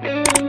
Mm-hmm.